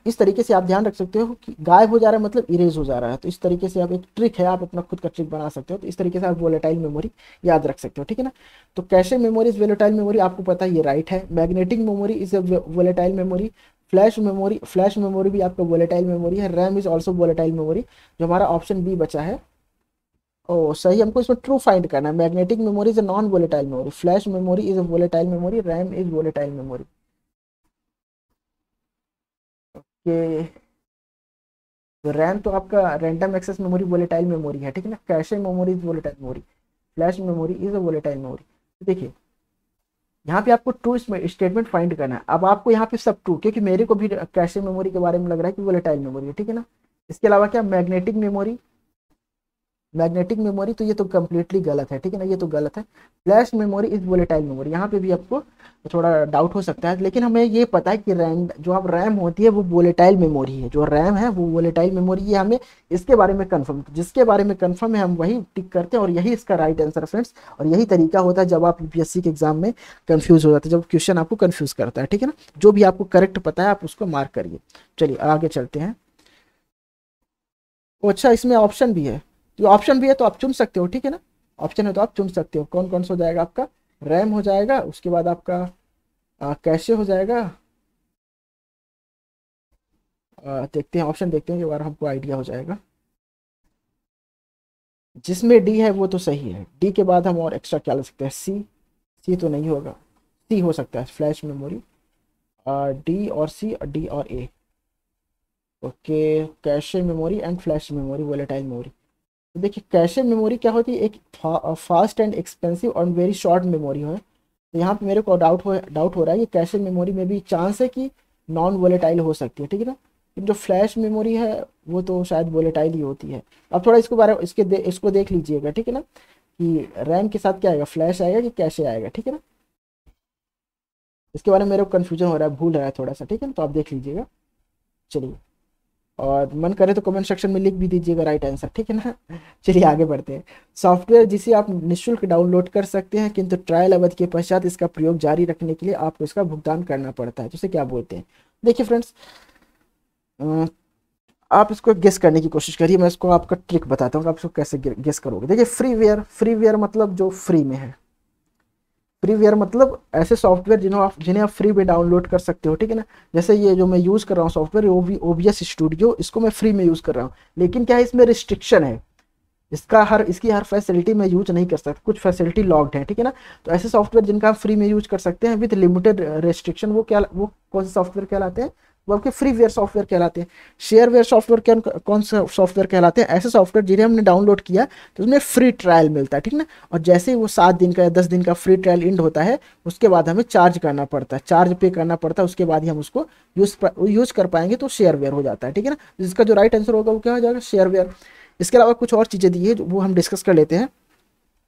इस तरीके से आप ध्यान रख सकते हो कि गायब हो जा रहा है मतलब इरेज हो जा रहा है। तो इस तरीके से आप एक ट्रिक है, आप अपना खुद का ट्रिक बना सकते हो। तो इस तरीके से आप वोलेटाइल मेमोरी याद रख सकते हो, ठीक है ना? तो कैसे मेमोरी वोलेटाइल मेमोरी आपको पता है, ये राइट है। Magnetic memory is volatile memory flash memory flash memory भी आपका वोलेटाइल मेमोरी है। RAM is also volatile memory जो हमारा ऑप्शन बी बचा है, ओ, सही, हमको इसमें ट्रू फाइंड करना है। Magnetic memory is a non volatile memory flash memory is a volatile memory RAM is volatile memory okay तो रैम तो आपका random access memory volatile memory है, ठीक है ना? Cache memory is volatile memory. Flash memory is a volatile memory. तो देखिए, यहाँ पे आपको ट्रू स्टेटमेंट फाइंड करना है। अब आपको यहाँ पे सब ट्रू क्योंकि मेरे को भी कैशे मेमोरी के बारे में लग रहा है कि वोलेटाइल मेमोरी है, ठीक है ना? इसके अलावा क्या? मैग्नेटिक मेमोरी मैग्नेटिक मेमोरी तो ये तो कम्प्लीटली गलत है, ठीक है ना? ये तो गलत है। Flash memory is volatile memory यहाँ पे भी आपको थोड़ा डाउट हो सकता है, लेकिन हमें ये पता है कि रैम जो आप रैम होती है, वो वोलेटाइल मेमोरी है। जो रैम है, वो वोलेटाइल मेमोरी है हमें इसके बारे में कन्फर्म जिसके बारे में कन्फर्म है, हम वही टिक करते हैं, और यही इसका राइट आंसर फ्रेंड्स और यही तरीका होता है जब आप यूपीएससी के एग्ज़ाम में कन्फ्यूज़ हो जाते हैं, जब क्वेश्चन आपको कन्फ्यूज़ करता है, ठीक है ना? जो भी आपको करेक्ट पता है, आप उसको मार्क करिए। चलिए, आगे चलते हैं। अच्छा इसमें ऑप्शन भी है। तो ऑप्शन भी है तो आप चुन सकते हो ठीक है ना? ऑप्शन है तो आप चुन सकते हो। कौन कौन सा हो जाएगा आपका? रैम हो जाएगा उसके बाद आपका आ, कैसे हो जाएगा। आ, देखते हैं ऑप्शन देखते हैं एक बार हमको आइडिया हो जाएगा। जिसमें डी है वो तो सही है। डी के बाद हम और एक्स्ट्रा क्या ले सकते हैं? सी सी तो नहीं होगा। सी हो सकता है फ्लैश मेमोरी डी और सी डी और A okay cache memory and flash memory volatile memory तो देखिए कैशे मेमोरी क्या होती है? एक फा, फास्ट एंड एक्सपेंसिव और वेरी शॉर्ट मेमोरी है तो यहाँ पे मेरे को डाउट हो डाउट हो रहा है कि कैशे मेमोरी में भी चांस है कि नॉन वोलेटाइल हो सकती है ठीक है ना? लेकिन जो फ्लैश मेमोरी है वो तो शायद वोलेटाइल ही होती है। अब थोड़ा इसको बारे इसके दे, इसको देख लीजिएगा ठीक है ना? कि रैम के साथ क्या आएगा? फ्लैश आएगा कि कैशे आएगा ठीक है ना? इसके बारे में मेरे को कन्फ्यूज़न हो रहा है भूल रहा है थोड़ा सा ठीक है ना? तो आप देख लीजिएगा। चलिए। और मन करे तो कमेंट सेक्शन में लिख भी दीजिएगा राइट आंसर ठीक है ना? चलिए आगे बढ़ते हैं। सॉफ्टवेयर जिसे आप निःशुल्क डाउनलोड कर सकते हैं, किंतु ट्रायल अवधि के पश्चात इसका प्रयोग जारी रखने के लिए आपको इसका भुगतान करना पड़ता है। तो उसे क्या बोलते हैं? देखिए फ्रेंड्स आप इसको गेस करने की कोशिश करिए, मैं इसको आपका ट्रिक बताता हूँ, आप इसको कैसे गेस करोगे। देखिए फ्री वेयर फ्री वेयर मतलब जो फ्री में है। फ्रीवेयर मतलब ऐसे सॉफ्टवेयर जिन्हें आप जिन्हें आप फ्री में डाउनलोड कर सकते हो, ठीक है ना? जैसे ये जो मैं यूज़ कर रहा हूँ सॉफ्टवेयर ओ बी स्टूडियो इसको मैं फ्री में यूज़ कर रहा हूँ। लेकिन क्या है इसमें रिस्ट्रिक्शन है? इसका हर इसकी हर फैसिलिटी मैं यूज़ नहीं कर सकता। कुछ फैसिलिटी लॉक्ड है, ठीक है ना? तो ऐसे सॉफ्टवेयर जिनका आप फ्री में यूज़ कर सकते हैं विद लिमिटेड रेस्ट्रिक्शन वो क्या वो कौन से सॉफ्टवेयर कहलाते हैं? आपके फ्री वेयर सॉफ्टवेयर कहलाते हैं। शेयर वेयर सॉफ्टवेयर क्या कौन सा सॉफ्टवेयर कहलाते हैं? ऐसे सॉफ्टवेयर जिन्हें हमने डाउनलोड किया तो उसमें फ्री ट्रायल मिलता है, ठीक ना? और जैसे ही वो सात दिन का या दस दिन का फ्री ट्रायल इंड होता है, उसके बाद हमें चार्ज करना पड़ता है। चार्ज पे करना पड़ता है, उसके बाद ही हम उसको यूज़ यूज़ कर पाएँगे तो शेयर वेयर हो जाता है, ठीक है ना? जिसका जो राइट आंसर होगा, वो क्या हो जाएगा? शेयर वेयर इसके अलावा कुछ और चीज़ें दी है वो हम डिस्कस कर लेते हैं।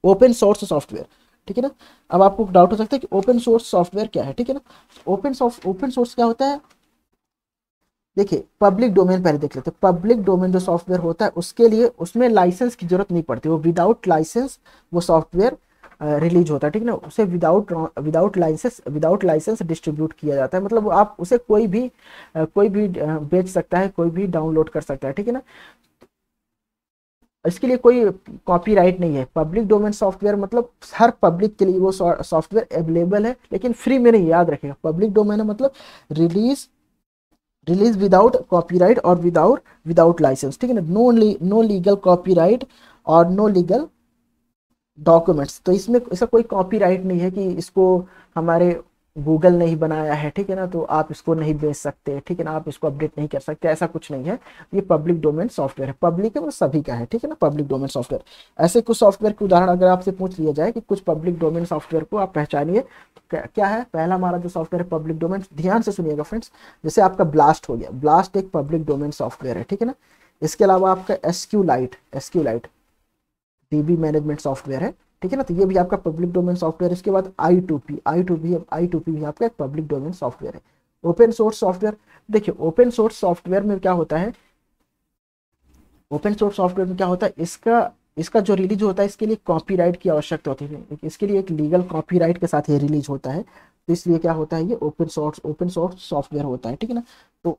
ओपन सोर्स सॉफ्टवेयर ठीक है ना? अब आपको डाउट हो सकता है कि ओपन सोर्स सॉफ्टवेयर क्या है, ठीक है ना? ओपन सॉफ्ट ओपन सोर्स क्या होता है? देखिए पब्लिक डोमेन पहले देख लेते पब्लिक डोमेन जो सॉफ्टवेयर होता है, उसके लिए उसमें लाइसेंस की ज़रूरत नहीं पड़ती। वो विदाउट लाइसेंस वो सॉफ्टवेयर रिलीज़ होता है, ठीक है ना? उसे without without license without license distribute किया जाता है। मतलब आप उसे कोई भी कोई भी बेच सकता है, कोई भी डाउनलोड कर सकता है, ठीक है ना? इसके लिए कोई कॉपीराइट नहीं है। पब्लिक डोमेन सॉफ्टवेयर मतलब हर पब्लिक के लिए वो सॉफ्टवेयर अवेलेबल है, लेकिन फ्री में नहीं, याद रखेगा पब्लिक डोमेन है मतलब रिलीज़ रिलीज़ विदाउट कॉपीराइट और विदाउट विदाउट लाइसेंस ठीक है ना? नो नो लीगल कॉपीराइट और नो लीगल डॉक्यूमेंट्स तो इसमें ऐसा कोई कॉपीराइट नहीं है कि इसको हमारे गूगल नहीं बनाया है, ठीक है ना? तो आप इसको नहीं बेच सकते, ठीक है ना? आप इसको अपडेट नहीं कर सकते, ऐसा कुछ नहीं है। ये पब्लिक डोमेन सॉफ्टवेयर है। पब्लिक है वो सभी का है, ठीक है ना? Public domain software. ऐसे कुछ सॉफ्टवेयर के उदाहरण अगर आपसे पूछ लिया जाए कि कुछ पब्लिक डोमेन सॉफ्टवेयर को आप पहचानिए तो क्या है? पहला हमारा जो सॉफ्टवेयर है पब्लिक डोमेन, ध्यान से सुनिएगा फ्रेंड्स, जैसे आपका ब्लास्ट हो गया। ब्लास्ट एक पब्लिक डोमेन सॉफ्टवेयर है, ठीक है ना? इसके अलावा आपका SQLite SQLite DB management software है। ठीक है ना? तो ये भी आपका पब्लिक डोमेन सॉफ्टवेयर इसके बाद I two P I two P I two P भी आपका एक पब्लिक डोमेन सॉफ्टवेयर है। ओपन सोर्स सॉफ्टवेयर देखिए ओपन सोर्स सॉफ्टवेयर में क्या होता है? ओपन सोर्स सॉफ्टवेयर में क्या होता है? इसका इसका जो रिलीज़ होता है, इसके लिए कॉपीराइट की आवश्यकता होती है। इसके लिए एक लीगल कॉपीराइट के साथ ये रिलीज़ होता है। तो इसलिए क्या होता है? ये open source open source software होता है। ठीक है ना? तो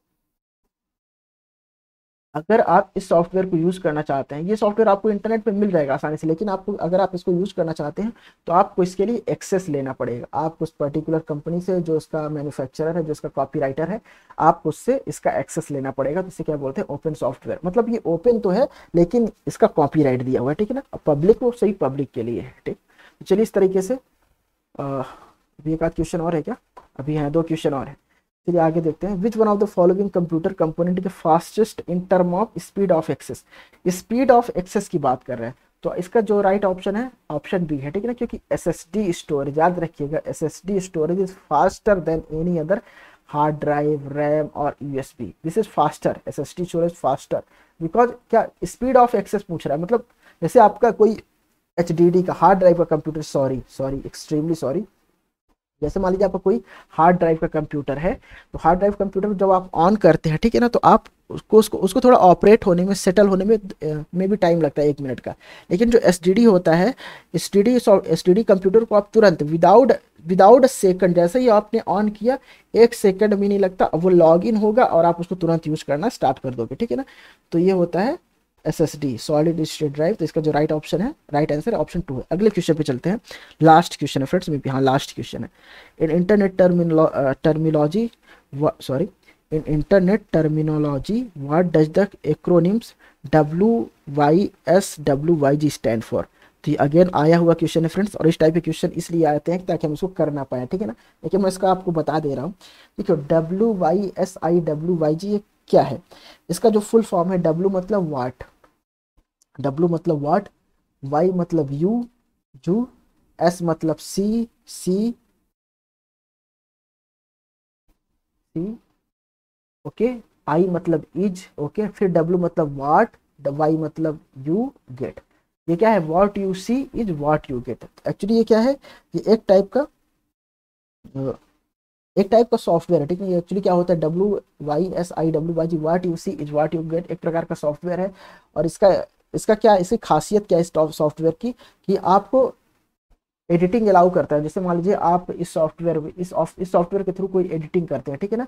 अगर आप इस सॉफ्टवेयर को यूज़ करना चाहते हैं, ये सॉफ्टवेयर आपको इंटरनेट पे मिल जाएगा आसानी से, लेकिन आपको, अगर आप इसको यूज़ करना चाहते हैं तो आपको इसके लिए एक्सेस लेना पड़ेगा। आप उस पर्टिकुलर कंपनी से, जो इसका मैन्युफैक्चरर है, जो इसका कॉपी है, आप उससे इसका एक्सेस लेना पड़ेगा। तो इसे क्या बोलते हैं? Open software. मतलब ये ओपन तो है, लेकिन इसका कॉपी दिया हुआ है, ठीक है ना? पब्लिक वो सही पब्लिक के लिए है, ठीक? तो चलिए इस तरीके से अभी एक आध क्वेश्चन और है क्या? अभी हैं दो क्वेश्चन और है। चलिए आगे देखते हैं। Which one of the following computer component is fastest in term of speed of access speed of access की बात कर रहे हैं। तो इसका जो राइट right ऑप्शन है ऑप्शन बी है, ठीक है ना? क्योंकि एस एस डी स्टोरेज याद रखिएगा S S D storage is faster than any other hard drive RAM और USB this is faster S S D storage faster because क्या स्पीड ऑफ़ एक्सेस पूछ रहा है? मतलब जैसे आपका कोई एच डी डी का हार्ड ड्राइव का computer sorry sorry extremely sorry जैसे मान लीजिए आपका कोई हार्ड ड्राइव का कंप्यूटर है तो हार्ड ड्राइव कंप्यूटर जब आप ऑन करते हैं, ठीक है ना तो आप उसको उसको उसको थोड़ा ऑपरेट होने में सेटल होने में में भी टाइम लगता है एक मिनट का। लेकिन जो एस होता है S D S D computer को आप तुरंत विदाउट विदाउट अ सेकंड जैसे ही आपने ऑन किया, एक सेकंड भी नहीं लगता वो लॉग इन होगा और आप उसको तुरंत यूज़ करना स्टार्ट कर दोगे, ठीक है ना? तो ये होता है S S D solid state drive तो इसका जो राइट ऑप्शन है राइट आंसर ऑप्शन टू है। अगले क्वेश्चन पे चलते हैं। लास्ट क्वेश्चन है फ्रेंड्स में हाँ लास्ट क्वेश्चन है। In internet terminology sorry in internet terminology what does the acronyms W Y S W Y G stand for तो अगेन आया हुआ क्वेश्चन है फ्रेंड्स और इस टाइप के क्वेश्चन इसलिए आते हैं ताकि हम उसको कर ना पाए, ठीक है ना? लेकिन मैं इसका आपको बता दे रहा हूँ। देखिए W Y S I W Y G क्या है? इसका जो फुल फॉर्म है डब्ल्यू मतलब वाट डब्ल्यू मतलब वाट वाई मतलब यू जू एस मतलब see C C okay I मतलब इज़ ओके फिर डब्ल्यू मतलब वाट वाई मतलब यू गेट ये क्या है? What you see is what you get actually ये क्या है? ये एक टाइप का एक टाइप का सॉफ्टवेयर है, ठीक है एक्चुअली क्या होता है? W Y S I W Y G what you see is what you get एक प्रकार का सॉफ्टवेयर है। और इसका इसका क्या, इसकी खासियत क्या है इस सॉफ्टवेयर की? कि आपको एडिटिंग अलाउ करता है। जैसे मान लीजिए आप इस सॉफ्टवेयर इस इस सॉफ्टवेयर के थ्रू कोई एडिटिंग करते हैं, ठीक है ना?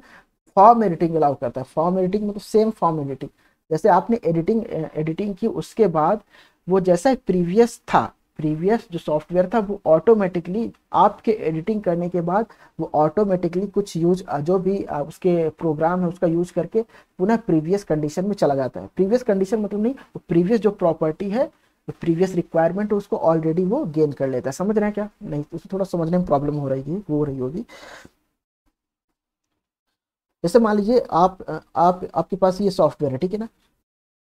फॉर्म एडिटिंग अलाउ करता है। फॉर्म एडिटिंग मतलब सेम फॉर्म एडिटिंग जैसे आपने एडिटिंग एडिटिंग की उसके बाद वो जैसा प्रीवियस था प्रीवियस जो सॉफ्टवेयर था, वो ऑटोमेटिकली आपके एडिटिंग करने के बाद वो ऑटोमेटिकली कुछ यूज़ जो भी उसके प्रोग्राम है, उसका यूज़ करके पुनः प्रीवियस कंडीशन में चला जाता है। प्रीवियस कंडीशन मतलब नहीं, वो प्रीवियस जो प्रॉपर्टी है प्रीवियस रिक्वायरमेंट उसको ऑलरेडी वो गेन कर लेता है। समझ रहे हैं क्या? नहीं तो थोड़ा समझने में प्रॉब्लम हो रही है, वो हो रही होगी। जैसे मान लीजिए आप आप, आपके पास ये सॉफ्टवेयर है, ठीक है ना?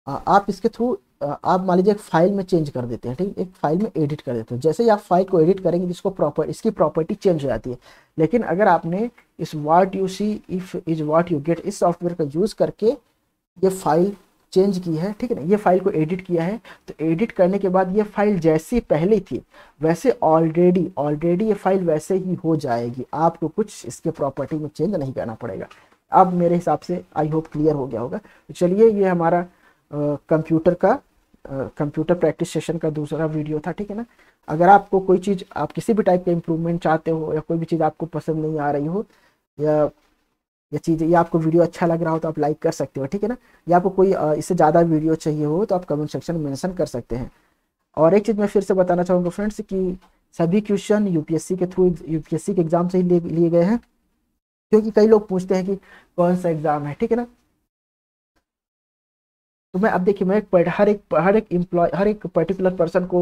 आप इसके थ्रू आप मान लीजिए एक फ़ाइल में चेंज कर देते हैं, ठीक? एक फ़ाइल में एडिट कर देते हैं। जैसे ही आप फ़ाइल को एडिट करेंगे, जिसको प्रॉपर इसकी प्रॉपर्टी चेंज हो जाती है। लेकिन अगर आपने इस what you see if is what you get इस सॉफ्टवेयर का यूज़ करके ये फ़ाइल चेंज की है, ठीक है ना? ये फ़ाइल को एडिट किया है तो एडिट करने के बाद ये फ़ाइल जैसी पहले थी, वैसे ऑलरेडी ऑलरेडी ये फ़ाइल वैसे ही हो जाएगी। आपको कुछ इसके प्रॉपर्टी में चेंज नहीं करना पड़ेगा। अब मेरे हिसाब से आई होप क्लियर हो गया होगा। तो चलिए, ये हमारा कंप्यूटर का कंप्यूटर प्रैक्टिस सेशन का दूसरा वीडियो था, ठीक है ना? अगर आपको कोई चीज़, आप किसी भी टाइप का इम्प्रूवमेंट चाहते हो या कोई भी चीज़ आपको पसंद नहीं आ रही हो, या या चीज़, या आपको वीडियो अच्छा लग रहा हो तो आप लाइक कर सकते हो, ठीक है ना? या आपको कोई इससे ज़्यादा वीडियो चाहिए हो तो आप कमेंट सेक्शन में मेंशन कर सकते हैं। और एक चीज़ मैं फिर से बताना चाहूँगा फ्रेंड्स कि सभी क्वेश्चन यूपीएससी के थ्रू यूपीएससी के एग्ज़ाम से ही लिए गए हैं, क्योंकि कई लोग पूछते हैं कि कौन सा एग्ज़ाम है, ठीक है ना? तो मैं अब देखिए मैं एक हर एक हर एक एम्प्लॉय हर एक पर्टिकुलर पर्सन को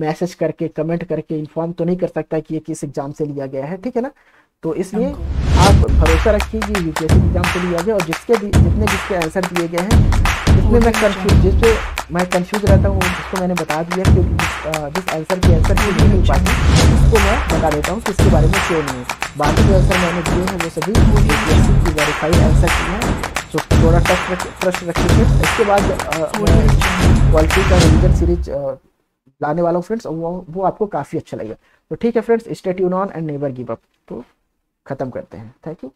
मैसेज करके कमेंट करके इन्फॉर्म तो नहीं कर सकता कि ये किस एग्ज़ाम से लिया गया है ठीक है ना? तो इसलिए आप भरोसा रखिए कि यूपीएससी एग्ज़ाम से लिया गया और जिसके भी जितने जिसके आंसर दिए गए हैं जिसमें मैं कंफ्यूज जिसपे मैं कन्फ्यूज़ रहता हूँ जिसको मैंने बता दिया क्योंकि जिस आंसर की आंसर की नहीं मिल पाती उसको मैं बता देता हूँ कि इसके बारे में क्यों नहीं है। बाकी जो आंसर मैंने दिए हैं वो सभी यू पी एस सी की वेरीफाइड आंसर की हैं। तो थोड़ा ट्रस्ट फ्रेश रखेंगे। इसके बाद क्वालिटी का रिविजन सीरीज़ लाने वाला हूँ फ्रेंड्स वो वो आपको काफ़ी अच्छा लगेगा। तो ठीक है फ्रेंड्स स्टेट यून on and neighbour give up तो ख़त्म करते हैं। Thank you